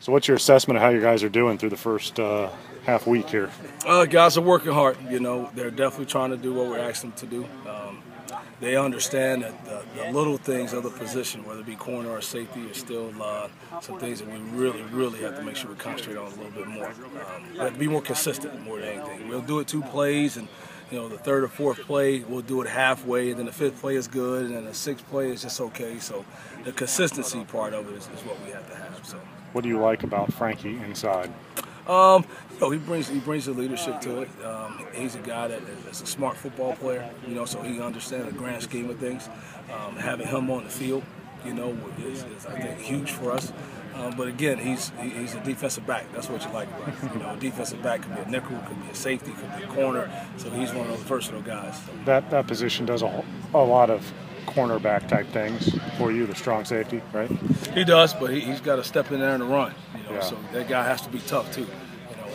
So, what's your assessment of how you guys are doing through the first uh, half week here? Uh, guys are working hard. You know, they're definitely trying to do what we're asking them to do. Um, they understand that the, the, little things of the position, whether it be corner or safety, are still uh, some things that we really, really have to make sure we concentrate on a little bit more. Um, we have to be more consistent more than anything. We'll do it two plays, and you know the third or fourth play we'll do it halfway, and then the fifth play is good, and then the sixth play is just okay. So the consistency part of it is, is what we have to have. So. What do you like about Frankie inside? Um, you know, he brings he brings the leadership to it. Um, he's a guy that is a smart football player, you know, so he understands the grand scheme of things. Um, having him on the field, you know, is, is I think huge for us. Um, but again, he's he, he's a defensive back. That's what you like about him. You know, a defensive back could be a nickel, could be a safety, could be a corner. So he's one of those versatile guys. So. That that position does a, a lot of cornerback type things for you, the strong safety, right? He does, but he, has got to step in there and run. You know, yeah. so that guy has to be tough too.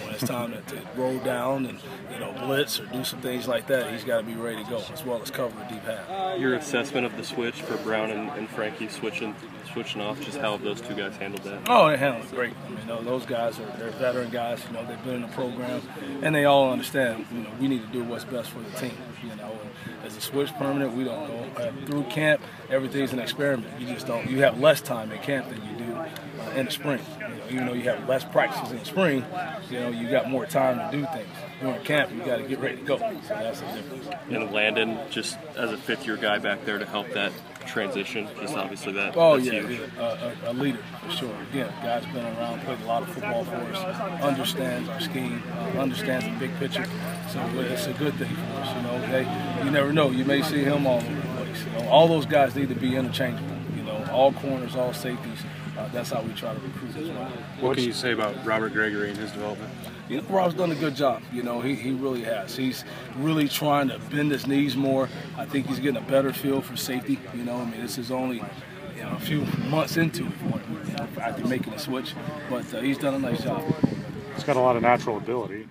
When it's time to, to, roll down and you know blitz or do some things like that, he's got to be ready to go as well as cover the deep half. Your assessment of the switch for Brown and, and Frankie switching switching off, just how have those two guys handled that? Oh, they handled it great. I mean, those guys are they're veteran guys. You know, they've been in the program, and they all understand. You know, we need to do what's best for the team. You know, and as a switch permanent, we don't go uh, through camp. Everything's an experiment. You just don't. You have less time in camp than you do uh, in the spring. You know, even though you have less practices in the spring, you know, you got more time to do things. During camp, you got to get ready to go. So that's the difference. And Landon, just as a fifth-year guy back there to help that transition, just obviously that. Oh yeah, a, a, leader for sure. Again, guy's been around, played a lot of football for us, understands our scheme, uh, understands the big picture. So it's a good thing for us. You know, they, you never know. You may see him all over the place. You know, all those guys need to be interchangeable. You know, all corners, all safeties. Uh, that's how we try to recruit as well. What can you say about Robert Gregory and his development? You know, Rob's done a good job. You know, he, he really has. He's really trying to bend his knees more. I think he's getting a better feel for safety. You know, I mean, this is only you know, a few months into it you know, after making the switch, but uh, he's done a nice job. He's got a lot of natural ability.